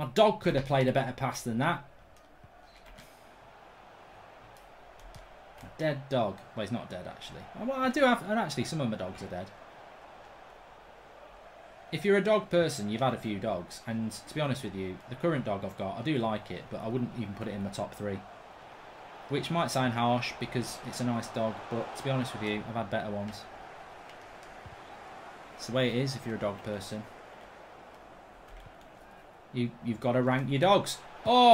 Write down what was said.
My dog could have played a better pass than that. A dead dog. Well, he's not dead, actually. Oh, well, I do have... And actually, some of my dogs are dead. If you're a dog person, you've had a few dogs. And to be honest with you, the current dog I've got, I do like it, but I wouldn't even put it in my top three. Which might sound harsh because it's a nice dog, but to be honest with you, I've had better ones. It's the way it is if you're a dog person. You, you've got to rank your dogs. Oh!